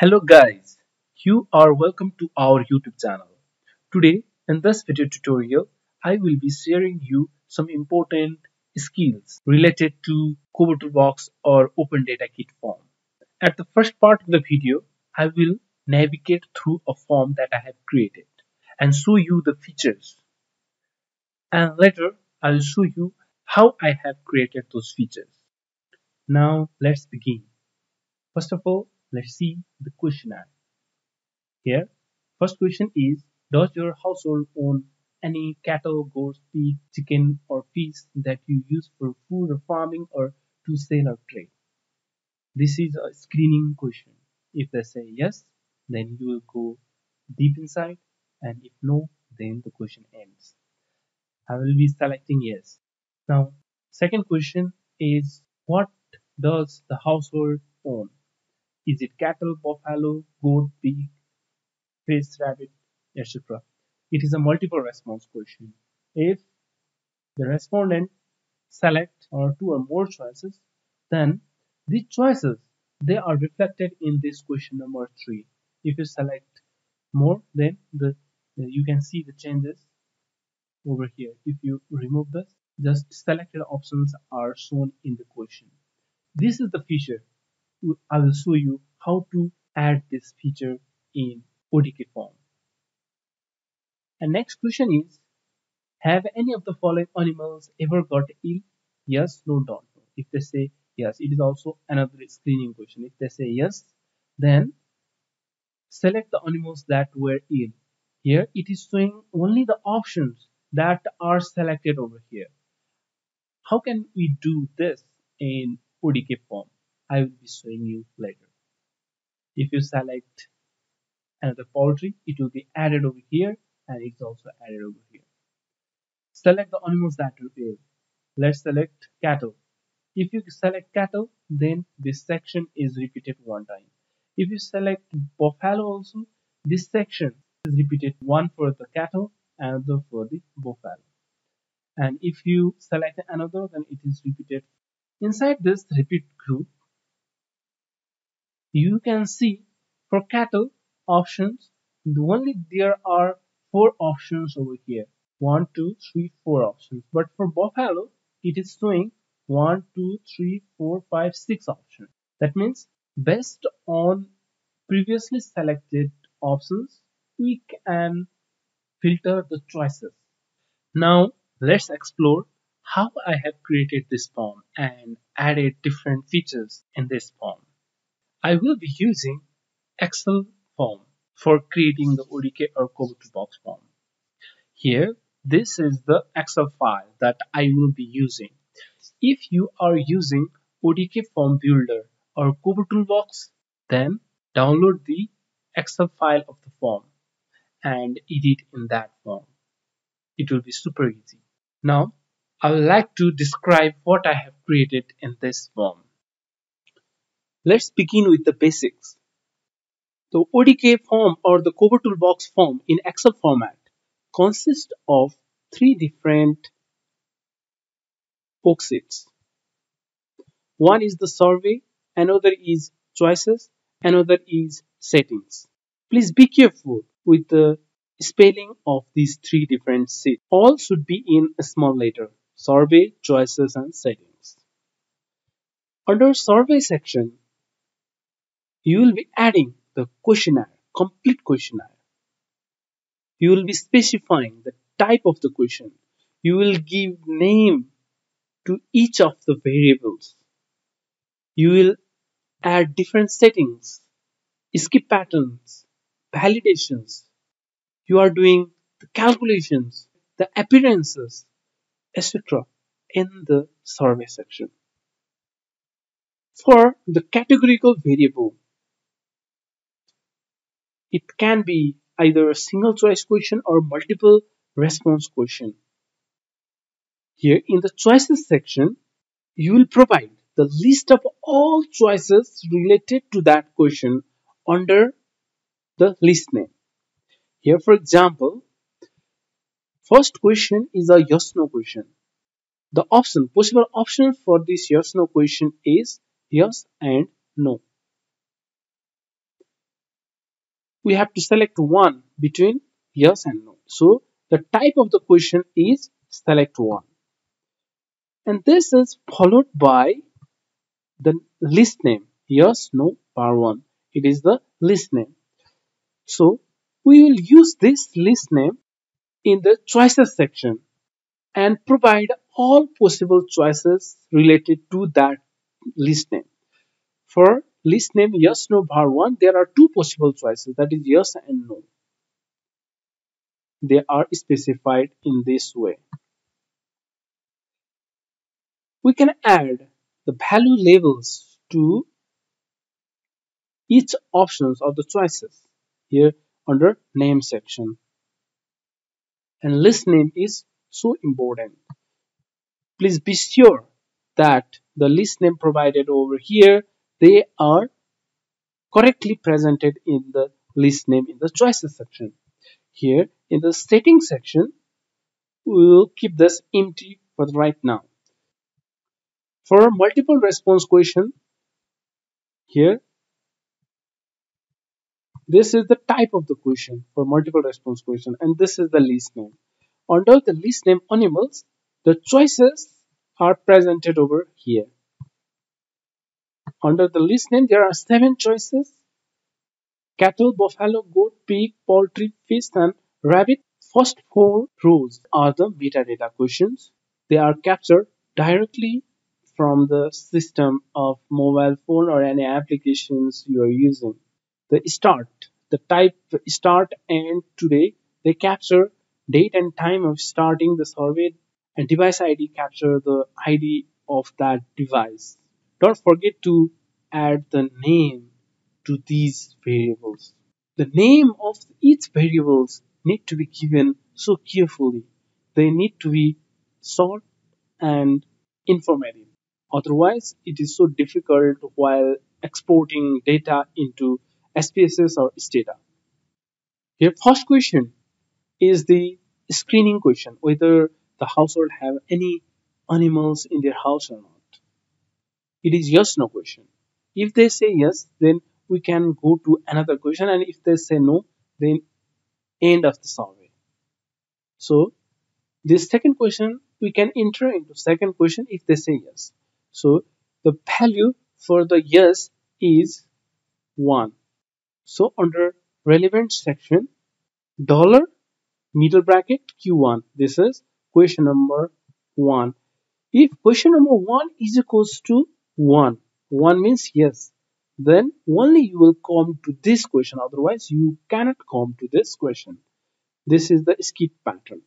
Hello guys, you are welcome to our YouTube channel. Today in this video tutorial, I will be sharing you some important skills related to Kobo or Open Data Kit form. At the first part of the video, I will navigate through a form that I have created and show you the features. And later, I will show you how I have created those features. Now let's begin. First of all, let's see the questionnaire. Here, first question is, does your household own any cattle, goats, pig, chicken or fish that you use for food or farming or to sell or trade? This is a screening question. If they say yes, then you will go deep inside and if no, then the question ends. I will be selecting yes. Now, second question is what does the household own? Is it cattle, buffalo, goat, pig, fish, rabbit, etc.? It is a multiple response question. If the respondent select or two or more choices, then these choices they are reflected in this question number three. If you select more, then the you can see the changes over here. If you remove this, just selected options are shown in the question. This is the feature I will show you how to add this feature in ODK form. And next question is, have any of the following animals ever got ill? Yes, no, don't. If they say yes, it is also another screening question. If they say yes, then select the animals that were ill. Here it is showing only the options that are selected over here. How can we do this in ODK form? I will be showing you later. If you select another poultry, it will be added over here and it's also added over here. Select the animals that will ill. Let's select cattle. If you select cattle, then this section is repeated one time. If you select buffalo also, this section is repeated one for the cattle, another for the buffalo. And if you select another, then it is repeated. Inside this repeat group, you can see for cattle options only there are four options over here. One two three four options. But for buffalo it is showing one two three four five six options. That means based on previously selected options we can filter the choices. Now let's explore how I have created this form and added different features in this form I will be using Excel form for creating the ODK or Kobo Toolbox form. Here, this is the Excel file that I will be using. If you are using ODK form builder or Kobo Toolbox, then download the Excel file of the form and edit in that form. It will be super easy. Now, I would like to describe what I have created in this form. Let's begin with the basics. The ODK form or the Kobo Toolbox form in Excel format consists of three different boxes. One is the survey, another is choices, another is settings. Please be careful with the spelling of these three different sheets. All should be in a small letter. Survey, choices and settings. Under survey section, you will be adding the questionnaire, complete questionnaire. You will be specifying the type of the question. You will give name to each of the variables. You will add different settings, skip patterns, validations. You are doing the calculations, the appearances, etc. in the survey section. For the categorical variable, it can be either a single choice question or multiple response question. Here in the choices section, you will provide the list of all choices related to that question under the list name. Here for example, first question is a yes no question. The option, possible option for this yes no question is yes and no. We have to select one between yes and no. So the type of the question is select one. And this is followed by the list name. Yes, no, bar one. It is the list name. So we will use this list name in the choices section and provide all possible choices related to that list name. For list name yes, no, bar one, there are two possible choices that is yes and no. They are specified in this way. We can add the value labels to each options of the choices here under name section. And list name is so important. Please be sure that the list name provided over here, they are correctly presented in the list name in the choices section. Here in the settings section, we will keep this empty for the right now. For multiple response question, here, this is the type of the question for multiple response question and this is the list name. Under the list name animals, the choices are presented over here. Under the list name, there are seven choices. Cattle, buffalo, goat, pig, poultry, fish and rabbit. First four rows are the metadata questions. They are captured directly from the system of mobile phone or any applications you are using. The start, the type start and today, they capture date and time of starting the survey and device ID capture the ID of that device. Don't forget to add the name to these variables. The name of each variables need to be given so carefully. They need to be short and informative. Otherwise, it is so difficult while exporting data into SPSS or Stata. Here, first question is the screening question whether the household have any animals in their house or not. It is yes no question. If they say yes, then we can go to another question and if they say no, then end of the survey. So this second question we can enter into second question if they say yes. So the value for the yes is 1. So under relevant section dollar middle bracket Q1 this is question number 1 if question number 1 is equals to 1 1 means yes. Then only you will come to this question. Otherwise you cannot come to this question. This is the skip pattern.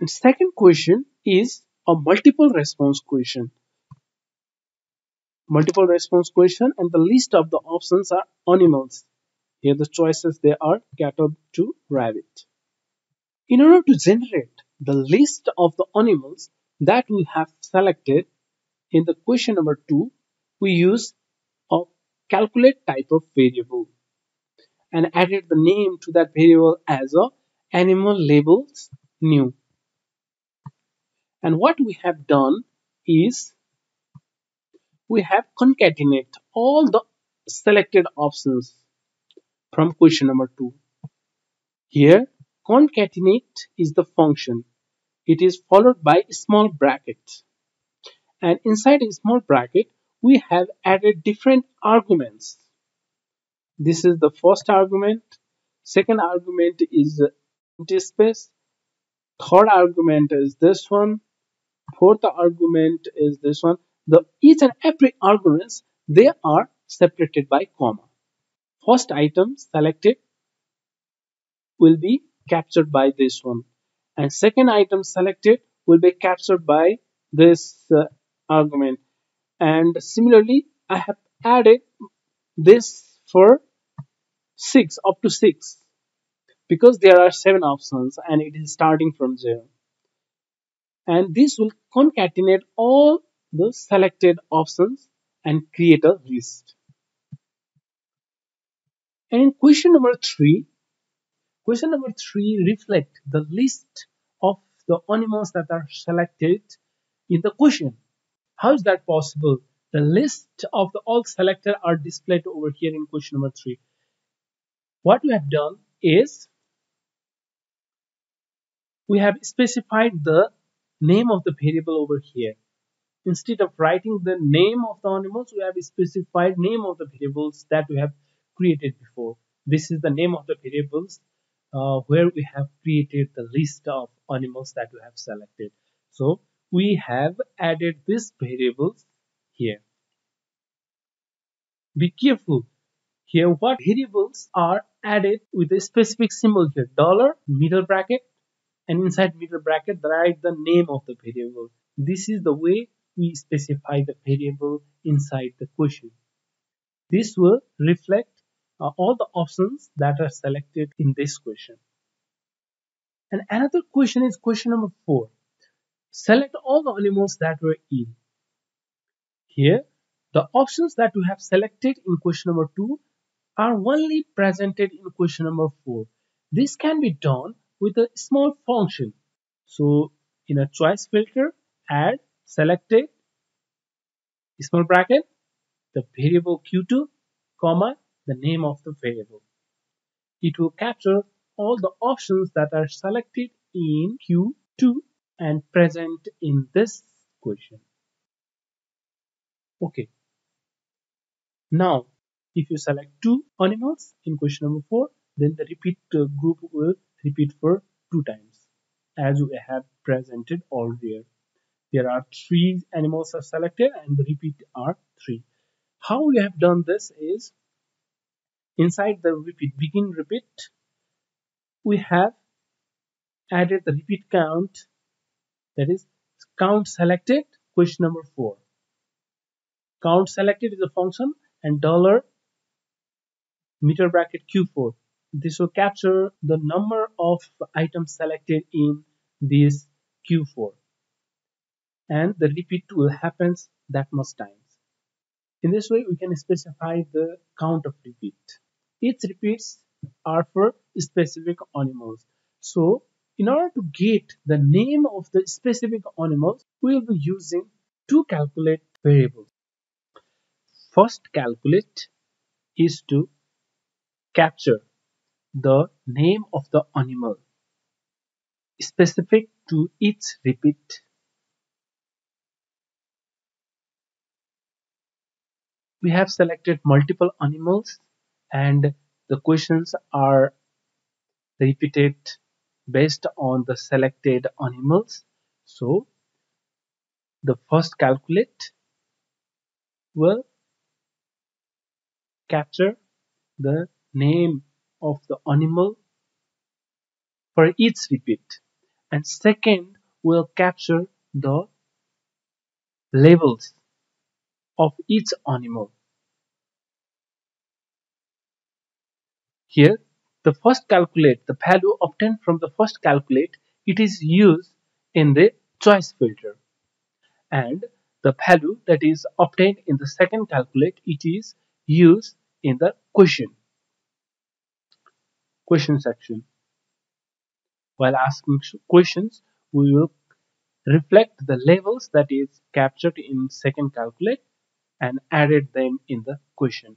And second question is a multiple response question. Multiple response question and the list of the options are animals. Here the choices they are cattle to rabbit. In order to generate the list of the animals that we have selected in the question number 2, we use a calculate type of variable and added the name to that variable as a animal labels new. And what we have done is we have concatenate all the selected options from question number 2. Here Concatenate is the function. It is followed by a small bracket. And inside a small bracket, we have added different arguments. This is the first argument. Second argument is empty space. Third argument is this one. Fourth argument is this one. The each and every arguments they are separated by comma. First item selected will be captured by this one and second item selected will be captured by this uh, argument. And similarly I have added this for 6 up to 6 because there are 7 options and it is starting from 0 and this will concatenate all the selected options and create a list. And in question number 3 Question number three reflect the list of the animals that are selected in the question. How is that possible? The list of the all selected are displayed over here in question number three. what we have done is we have specified the name of the variable over here instead of writing the name of the animals we have specified name of the variables that we have created before this is the name of the variables uh, where we have created the list of animals that we have selected so we have added these variables here. Be careful. Here what variables are added with a specific symbol here? Dollar middle bracket and inside middle bracket write the name of the variable. This is the way we specify the variable inside the question. This will reflect uh, all the options that are selected in this question. And another question is question number four select all the animals that were in here the options that you have selected in question number two are only presented in question number 4. This can be done with a small function. So in a choice filter, add selected small bracket the variable q2 comma the name of the variable. It will capture all the options that are selected in q2 and present in this question. Okay. Now if you select two animals in question number 4, then the repeat uh, group will repeat for two times as we have presented earlier. There are three animals are selected and the repeat are three. How we have done this is inside the repeat begin repeat we have added the repeat count that is count selected question number 4 count selected is a function and dollar meter bracket Q4. This will capture the number of items selected in this Q4 and the repeat will happen that much times. In this way, we can specify the count of repeat. Each repeats are for specific animals. So, in order to get the name of the specific animals, we will be using two calculate variables. First calculate is to capture the name of the animal specific to its repeat. We have selected multiple animals and the questions are repeated based on the selected animals. So the first calculate will capture the name of the animal for each repeat and second will capture the labels of each animal here the first calculate the value obtained from the first calculate it is used in the choice filter and the value that is obtained in the second calculate it is used in the question question section. While asking questions, we will reflect the levels that is captured in second calculate and added them in the question.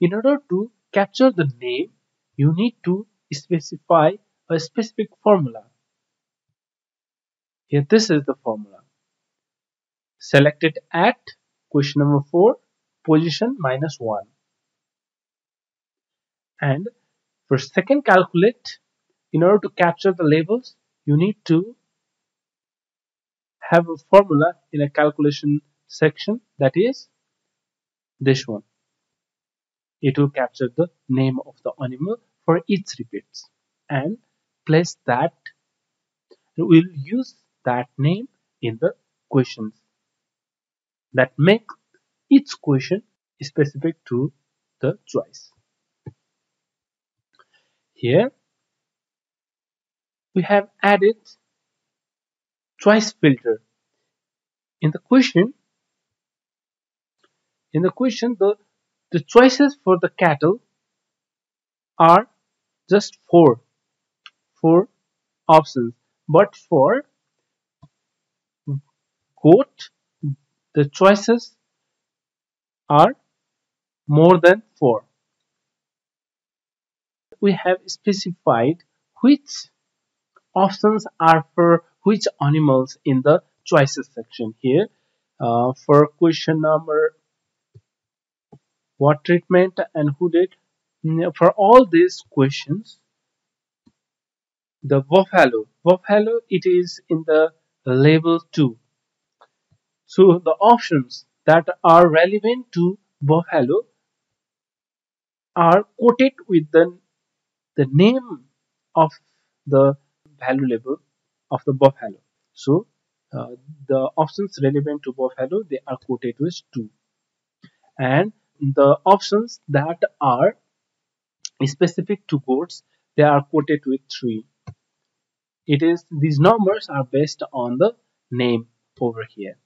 In order to capture the name, you need to specify a specific formula. Here this is the formula. Select it at question number 4 position minus 1 and for second calculate in order to capture the labels you need to have a formula in a calculation section that is this one it will capture the name of the animal for each repeats. And place that we will use that name in the questions that make each question specific to the choice. Here we have added choice filter. In the question in the question the the choices for the cattle are just four four options. But for goat the choices are more than four. We have specified which options are for which animals in the choices section here. Uh, for question number what treatment and who did. Mm, for all these questions the buffalo buffalo it is in the level 2 so the options that are relevant to buffalo are quoted with the, the name of the value level of the buffalo. So uh, the options relevant to buffalo they are quoted with 2 and the options that are specific to goats they are quoted with 3 it is these numbers are based on the name over here.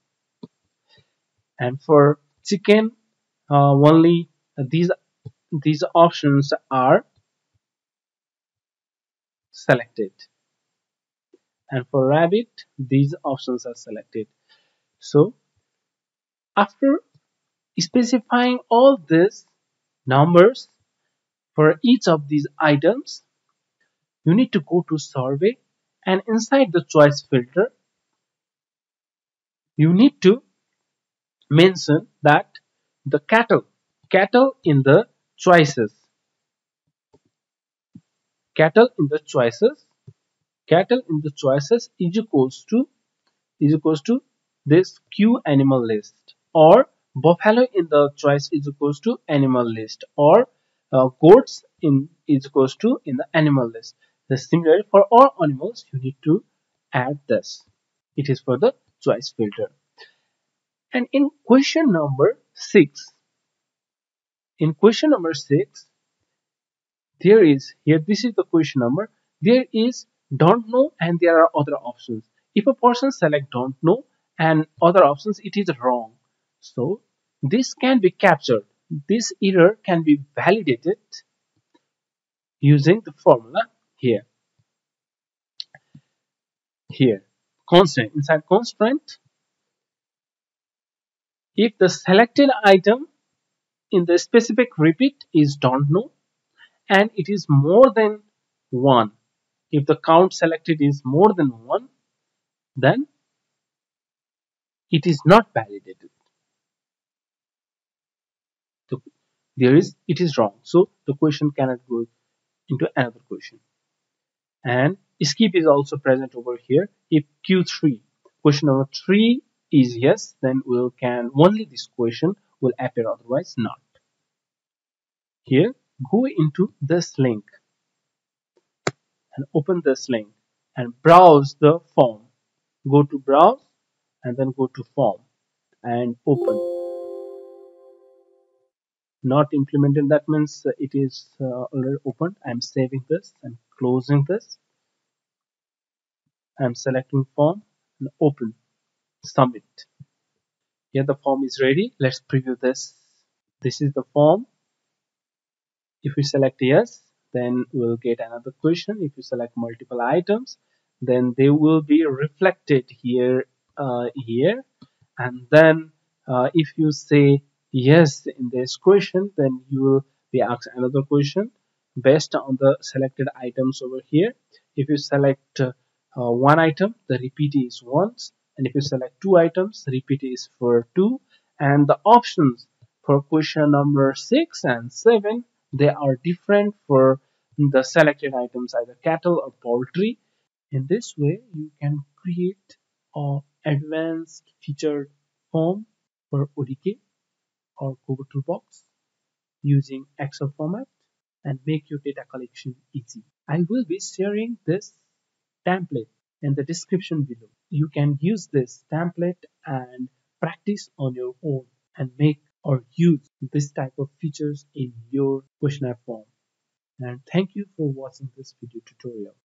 And for chicken uh, only these these options are selected. And for rabbit these options are selected. So after specifying all these numbers for each of these items you need to go to survey and inside the choice filter you need to mention that the cattle cattle in the choices. Cattle in the choices cattle in the choices is equals to is equals to this q animal list or buffalo in the choice is equals to animal list or uh, goats in is equals to in the animal list. The similarly for all animals you need to add this. It is for the choice filter. And in question number 6 in question number 6 there is here this is the question number there is don't know and there are other options. If a person select don't know and other options it is wrong. So this can be captured. This error can be validated using the formula here. Here. Constraint. Inside constraint. If the selected item in the specific repeat is don't know and it is more than one if the count selected is more than one then it is not validated so there is it is wrong. So the question cannot go into another question. And skip is also present over here. If q3 question number 3 is yes then we will can only this question will appear otherwise not. Here go into this link. And open this link and browse the form. Go to browse and then go to form and open not implemented that means it is uh, already opened. I'm saving this and closing this. I'm selecting form and open. Submit. Here the form is ready. Let's preview this. This is the form. If we select yes then we'll get another question. If you select multiple items then they will be reflected here uh, here. And then uh, if you say yes in this question then you will be asked another question based on the selected items over here. If you select uh, one item the repeat is once and if you select two items repeat is for two and the options for question number six and seven they are different for the selected items either cattle or poultry. In this way you can create a advanced featured form for ODK or Kobo Toolbox using Excel format and make your data collection easy. I will be sharing this template in the description below. You can use this template and practice on your own and make or use this type of features in your questionnaire form. And thank you for watching this video tutorial.